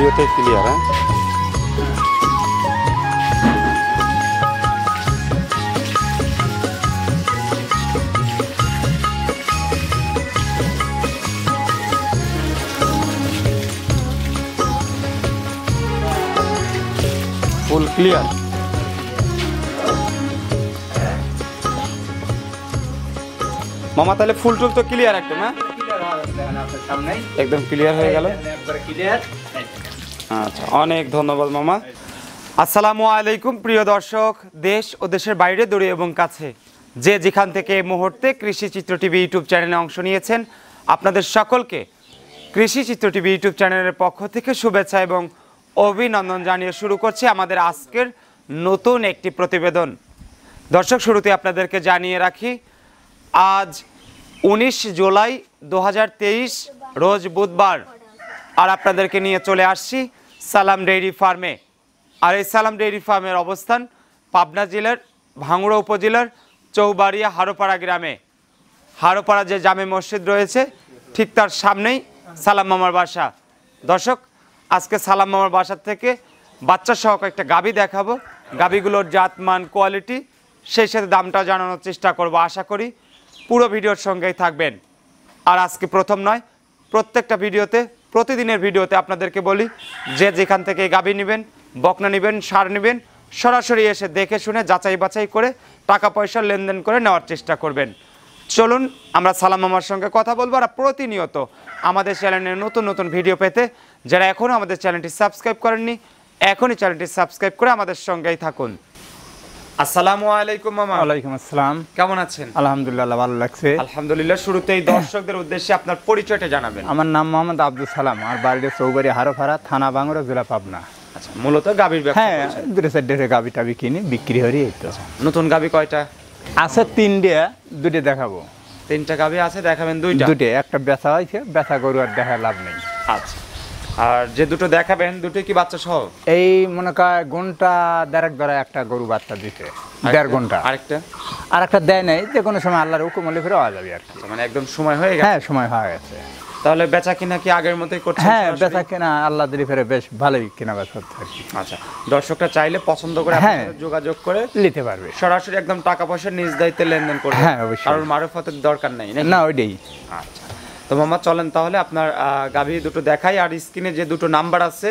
ভিডিওতে ক্লিয়ার হ্যাঁ? ফুল ক্লিয়ার মামা তাহলে ফুল টুল তো ক্লিয়ার একদম হ্যাঁ? একদম ক্লিয়ার হয়ে গেল। আচ্ছা অনেক ধন্যবাদ মামা। আসসালামু আলাইকুম, প্রিয় দর্শক। দেশ ও দেশের বাইরে, দূরে এবং কাছে যে যেখান থেকে মুহূর্তে কৃষি চিত্র টিভি ইউটিউব চ্যানেলে অংশ নিয়েছেন, আপনাদের সকলকে কৃষি চিত্র টিভি ইউটিউব চ্যানেলের পক্ষ থেকে শুভেচ্ছা এবং অভিনন্দন জানিয়ে শুরু করছি আমাদের আজকের নতুন একটি প্রতিবেদন। দর্শক, শুরুতে আপনাদেরকে জানিয়ে রাখি, আজ উনিশ জুলাই দু হাজার তেইশ, রোজ বুধবার। আর আপনাদেরকে নিয়ে চলে আসছি সালাম ডেইরি ফার্মে। আর এই সালাম ডেইরি ফার্মের অবস্থান পাবনা জেলার ভাঙড়া উপজেলার চৌবাড়িয়া হারোপাড়া গ্রামে। হারোপাড়া যে জামে মসজিদ রয়েছে, ঠিক তার সামনেই সালাম মামার বাসা। দর্শক, আজকে সালাম মামার বাসা থেকে বাচ্চা সহ একটা গাবি দেখাবো। গাবিগুলোর জাত, মান, কোয়ালিটি, সেই সাথে দামটা জানানোর চেষ্টা করব। আশা করি পুরো ভিডিওর সঙ্গেই থাকবেন। আর আজকে প্রথম নয়, প্রত্যেকটা ভিডিওতে প্রতিদিনের ভিডিওতে আপনাদেরকে বলি, যে যেখান থেকে গাবি নেবেন, বকনা নেবেন, সার নেবেন, সরাসরি এসে দেখে শুনে যাচাই বাছাই করে টাকা পয়সা লেনদেন করে নেওয়ার চেষ্টা করবেন। চলুন, আমরা সালাম মামার সঙ্গে কথা বলব। আর প্রতিনিয়ত আমাদের চ্যানেলের নতুন নতুন ভিডিও পেতে যারা এখনও আমাদের চ্যানেলটি সাবস্ক্রাইব করেননি, এখনই চ্যানেলটি সাবস্ক্রাইব করে আমাদের সঙ্গেই থাকুন। আসসালামু আলাইকুম মামা। ওয়ালাইকুম আসসালাম। কেমন আছেন? আলহামদুলিল্লাহ ভালো লাগছে। আলহামদুলিল্লাহ শুরুতেই দর্শকদের উদ্দেশ্যে আপনার পরিচয়টা জানাবেন। আমার নাম মোহাম্মদ আব্দুল সালাম আর বাড়িতে চৌবাড়ি হারোফাড়া থানা বাংলা জেলা পাবনা। আচ্ছা মূলত গাভীর হ্যাঁ। দুটো চারটে গাবি টাবি কিনি বিক্রি হরি এই তো। নতুন গাভী কয়টা? আছে তিনটে দুটো দেখাবো। তিনটা গাভী আছে দেখাবেন দুইটা? দুটো একটা বেচা হয়েছে ব্যথা গরু আর দেখা লাভ নেই। আচ্ছা। আর যে দুটো দেখাবেন দুটো কি বাচ্চা সহ? এই মনে কর ঘণ্টা দেড়েক ধরে একটা গরু বাচ্চা দিতে। দেড় ঘণ্টা আরেকটা? আর একটা দেয় নাই যে কোনো সময় আল্লাহর হুকুম হলে ফিরে হওয়া যাবে আর কি। মানে একদম সময় হয়ে গেছে? হ্যাঁ সময় হয়ে গেছে। তাহলে বেচা কিনা কি আগের মতোই করছেন হ্যাঁ বেচা কেনা আল্লাহ দিলে ফেরে বেশ ভালোই কেনা বেচা হচ্ছে আচ্ছা দর্শকরা চাইলে পছন্দ করে হ্যাঁ। যোগাযোগ করে নিতে পারবে। সরাসরি একদম টাকা পয়সা নিজ দায়িত্বে লেনদেন করবে। হ্যাঁ, অবশ্যই। কারণ মারফতের দরকার নেই? না ওইটাই। আচ্ছা। তো মামা চলেন তাহলে আপনার গাভী দুটো দেখাই আর স্ক্রিনে যে দুটো নাম্বার আছে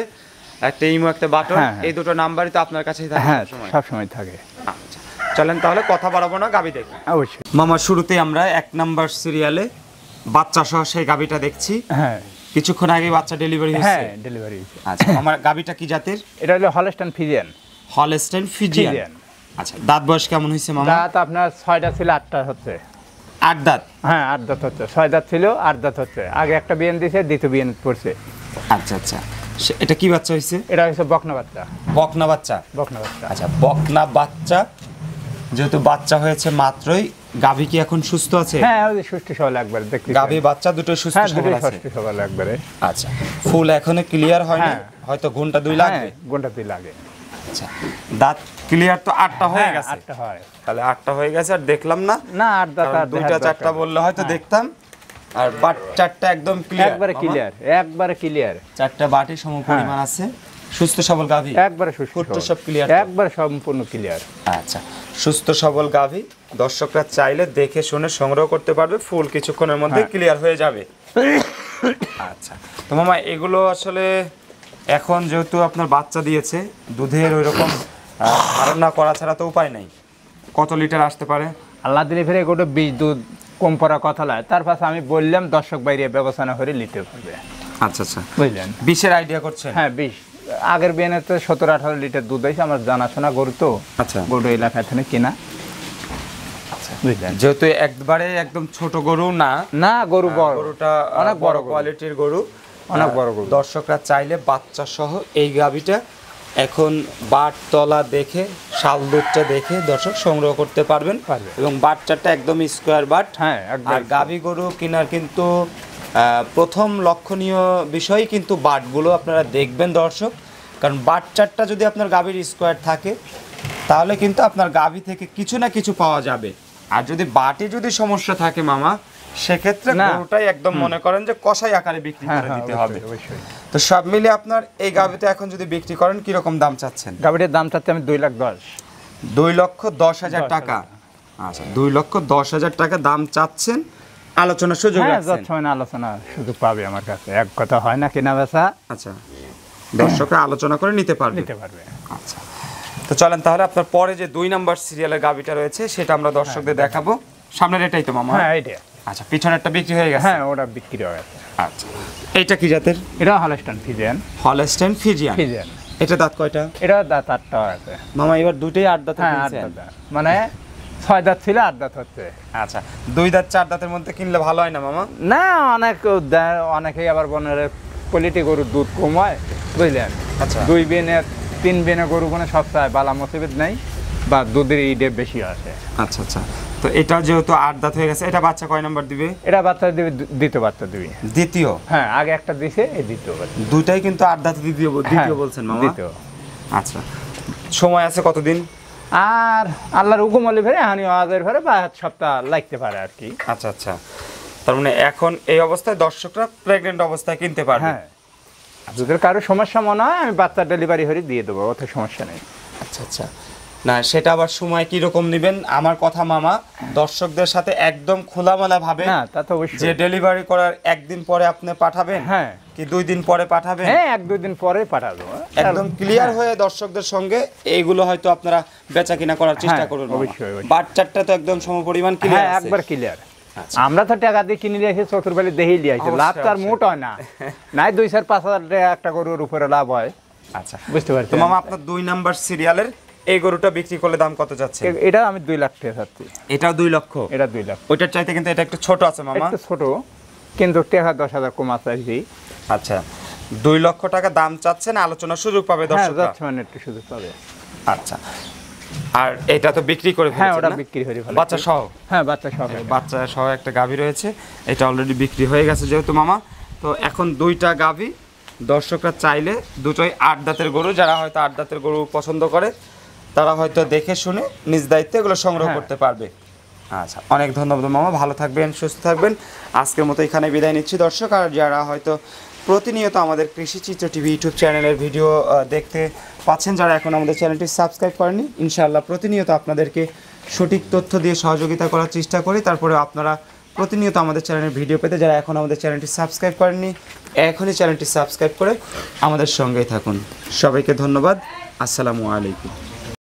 একটা ইমো একটা বাটন হ্যাঁ, হ্যাঁ। এই দুটো নাম্বারই তো আপনার কাছেই থাকে হ্যাঁ সব সময় থাকে। আচ্ছা চলেন তাহলে কথা বাড়াবো না গাভী দেখি। অবশ্যই। মামা শুরুতে আমরা এক নাম্বার সিরিয়ালে বাচ্চা সহ সেই গাভীটা দেখছি। হ্যাঁ। কিছুক্ষণ আগে বাচ্চা ডেলিভারি হয়েছে। হ্যাঁ হয়েছে। ডেলিভারি আচ্ছা আমার গাভীটা কি জাতের? এটা হলো Holstein Friesian Holstein Friesian Friesian আচ্ছা দাঁত বয়স কেমন হয়েছে মামা? দাঁত আপনার ছয়টা ছিল আটটা হচ্ছে। আট দাঁত? হ্যাঁ আট দাঁত হচ্ছে। ছয় দাঁত ছিল আট দাঁত হচ্ছে। আগে একটা দিয়েছে দ্বিতীয় বিয়ান পড়ছে। আচ্ছা আচ্ছা। এটা কি বাচ্চা হয়েছে এটা হচ্ছে বকনা বাচ্চা। বকনা বাচ্চা? বকনা বাচ্চা। আচ্ছা বকনা বাচ্চা যেহেতু বাচ্চা হয়েছে মাত্রই গাভী কি এখন সুস্থ আছে? হ্যাঁ ওই যে সুষ্ঠু সবল একবার গাভী বাচ্চা দুটো সুস্থ হ্যাঁ সবল আছে? সবল একবারে। আচ্ছা ফুল এখনও ক্লিয়ার হয়নি? হ্যাঁ। হয়তো ঘণ্টা দুই লাগবে? হ্যাঁ ঘণ্টা দুই লাগে। আচ্ছা দাঁত ক্লিয়ার তো আটটা হয়ে হ্যাঁ, গেছে? আটটা হয়। তাহলে আটটা হয়ে গেছে আর দেখলাম না। না আট দাঁত দুইটা চারটা বললে হয়তো দেখতাম আর বাট চারটা একদম ক্লিয়ার একবারে ক্লিয়ার একবারে ক্লিয়ার চারটা বাটি সম পরিমাণ আছে। সুস্থ সবল গাভী? একবারে ফুট সব তো? একবারে সম্পূর্ণ ক্লিয়ার আচ্ছা সুস্থ সবল গাভী। দর্শকরা চাইলে দেখে শুনে সংগ্রহ করতে পারবে। ফুল কিছুক্ষণের মধ্যে হ্যাঁ। ক্লিয়ার হয়ে যাবে। আচ্ছা তো মামা এগুলো আসলে এখন যেহেতু আপনার বাচ্চা দিয়েছে দুধের ওই রকম ধারণা করা ছাড়া তো উপায় নাই। কত লিটার আসতে পারে? আল্লাহ দিলে ফিরে গোটা বীজ দুধ কম পড়া কথা নয় তার পাশে আমি বললাম দর্শক বাইরে ব্যবস্থা করে নিতে পারবে। আচ্ছা আচ্ছা। বুঝলেন? বিষের আইডিয়া করছেন? হ্যাঁ বিষ। আগের বিয়ানে তো সতেরো আঠারো লিটার দুধ হয়েছে আমার জানাশোনা গরু তো। আচ্ছা। গরু এলাকা থেকে কেনা। বুঝলেন? যেহেতু একবারে একদম ছোট গরু না না গরু বড়। গরুটা অনেক বড় কোয়ালিটির গরু। অনেক বড় গরু। দর্শকরা চাইলে বাচ্চা সহ এই গাভিটা এখন বাটতলা দেখে শাল দুধটা দেখে দর্শক সংগ্রহ করতে পারবেন। পারবে। এবং বাটচারটা একদম স্কোয়ার বাট। হ্যাঁ, আর গাভি গরু কেনার কিন্তু প্রথম লক্ষণীয় বিষয় কিন্তু বাটগুলো আপনারা দেখবেন দর্শক। কারণ বাটচারটা যদি আপনার গাভীর স্কোয়ার থাকে তাহলে কিন্তু আপনার গাভী থেকে কিছু না কিছু পাওয়া যাবে। আর যদি বাটে যদি সমস্যা থাকে মামা সেক্ষেত্রে। গরুটাই একদম মনে করেন যে কষাই আকারে বিক্রি হ্যাঁ করে হ্যাঁ দিতে হবে। তো সব মিলে আপনার এই গাভিটা এখন যদি বিক্রি করেন কীরকম দাম চাচ্ছেন? গাভীটির দাম চাচ্ছি আমি দুই লাখ দশ। দুই লক্ষ দশ হাজার টাকা। আচ্ছা দুই লক্ষ দশ হাজার টাকা দাম চাচ্ছেন। আলোচনার সুযোগ হ্যাঁ রাখছেন। আলোচনা সুযোগ পাবে আমার কাছে। এক কথা হয় না কেনা বেচা। আচ্ছা দর্শকরা আলোচনা করে নিতে পারবে। নিতে পারবে। আচ্ছা তো চলেন তাহলে আপনার পরে যে দুই নাম্বার সিরিয়ালের গাভিটা রয়েছে সেটা আমরা দর্শকদের দেখাবো। সামনের এটাই তো মামা। হ্যাঁ এইটা আচ্ছা পিছনেরটা বিক্রি হয়ে গেছে। হ্যাঁ ওটা বিক্রি হয়ে। গেছে আচ্ছা এইটা কি জাতের? এটা Holstein Friesian Holstein Friesian Friesian এটা দাঁত কয়টা? এটা দাঁত আটটা আছে। মামা এবার দুটোই আট দাঁতে হ্যাঁ আট দাঁত। মানে ছয় দাঁত ছিল আট দাঁত হচ্ছে। আচ্ছা দুই দাঁত চার দাঁতের মধ্যে কিনলে ভালো হয় না মামা? না অনেক অনেকেই আবার বনের কোয়ালিটি গরুর দুধ কম হয় বুঝলেন? আচ্ছা। দুই বেনে তিন বেনে গরু কোনো সপ্তাহে বালা মুসিবত নাই। বা দুধের ইডে বেশি আসে। আচ্ছা আচ্ছা। তো এটা যেহেতু আট দাঁত হয়ে গেছে এটা বাচ্চা কয় নাম্বার দিবে? এটা বাচ্চা দিবে দ্বিতীয় বাচ্চা দিবি। দ্বিতীয়? হ্যাঁ আগে একটা দিছে এই দ্বিতীয় বাচ্চা। দুটাই কিন্তু আট দাঁত দ্বিতীয় দ্বিতীয় হ্যাঁ, বলছেন মামা। দ্বিতীয়। আচ্ছা। সময় আছে কতদিন? আর আল্লাহর হুকুম হলে ফেরে হানি আওয়াজের ফেরে বা এক সপ্তাহ লাগতে পারে আর কি। আচ্ছা আচ্ছা। তার মানে এখন এই অবস্থায় দর্শকরা প্রেগনেন্ট অবস্থায় কিনতে পারবে। হ্যাঁ। যদি কারও সমস্যা মনে হয় আমি বাচ্চা ডেলিভারি করে দিয়ে দেবো অত সমস্যা নেই। আচ্ছা আচ্ছা। না সেটা আবার সময় কি রকম নেবেন? আমার কথা মামা দর্শকদের সাথে একদম খোলামেলা ভাবে না তা তো যে ডেলিভারি করার একদিন পরে আপনি পাঠাবেন? হ্যাঁ। কি দুই দিন পরে পাঠাবেন? হ্যাঁ এক দুই দিন পরে পাঠাবো। একদম ক্লিয়ার হয়ে দর্শকদের সঙ্গে এইগুলো হয়তো আপনারা বেচা কিনা করার চেষ্টা হ্যাঁ, করুন অবশ্যই, অবশ্যই। বাচ্চারটা তো একদম সমপরিমাণ হ্যাঁ একবার ক্লিয়ার আচ্ছা। আমরা তো টাকা দিয়ে কিনে নিয়ে এসে চতুর্বালি দেখে নিয়ে আসি লাভ তার অবশ্যই। মোট হয় না। নাই দুই চার পাঁচ হাজার টাকা একটা গরুর উপরে লাভ হয়। আচ্ছা। বুঝতে পারছি মামা আপনার দুই নাম্বার সিরিয়ালের এই গরুটা বিক্রি করলে দাম কত যাচ্ছে? এটা আমি দুই লাখ টাকা চাচ্ছি। এটাও দুই লক্ষ? এটা দুই লাখ ওইটার চাইতে কিন্তু এটা একটু ছোট আছে মামা। একটু ছোট কিন্তু টাকা দশ হাজার কমা চাইছি আচ্ছা। দুই লক্ষ টাকা দাম চাচ্ছেন আলোচনার সুযোগ পাবে হ্যাঁ দর্শকরা? যাচ্ছে মানে একটু সুযোগ পাবে। আচ্ছা। আর এটা তো বিক্রি করে হ্যাঁ ওটা বিক্রি হয়ে ফেলে বাচ্চা সহ? হ্যাঁ বাচ্চা সব বাচ্চা সহ একটা গাভী রয়েছে। এটা অলরেডি বিক্রি হয়ে গেছে যেহেতু মামা। তো এখন দুইটা গাভী। দর্শকরা চাইলে দুটোই আট দাঁতের গরু যারা হয়তো আট দাঁতের গরু পছন্দ করে তারা হয়তো দেখে শুনে নিজ দায়িত্বে এগুলো সংগ্রহ হ্যাঁ। করতে পারবে। আচ্ছা অনেক ধন্যবাদ মামা ভালো থাকবেন সুস্থ থাকবেন। আজকের মতো এখানে বিদায় নিচ্ছি। দর্শক আর যারা হয়তো প্রতিনিয়ত আমাদের কৃষি চিত্র টিভি ইউটিউব চ্যানেলের ভিডিও দেখতে পাচ্ছেন যারা এখন আমাদের চ্যানেলটি সাবস্ক্রাইব করেনি ইনশাআল্লাহ প্রতিনিয়ত আপনাদেরকে সঠিক তথ্য দিয়ে সহযোগিতা করার চেষ্টা করি। তারপরে আপনারা প্রতিনিয়ত আমাদের চ্যানেলের ভিডিও পেতে যারা এখন আমাদের চ্যানেলটি সাবস্ক্রাইব করেননি এখনই চ্যানেলটি সাবস্ক্রাইব করে আমাদের সঙ্গেই থাকুন। সবাইকে ধন্যবাদ। আসসালামু আলাইকুম।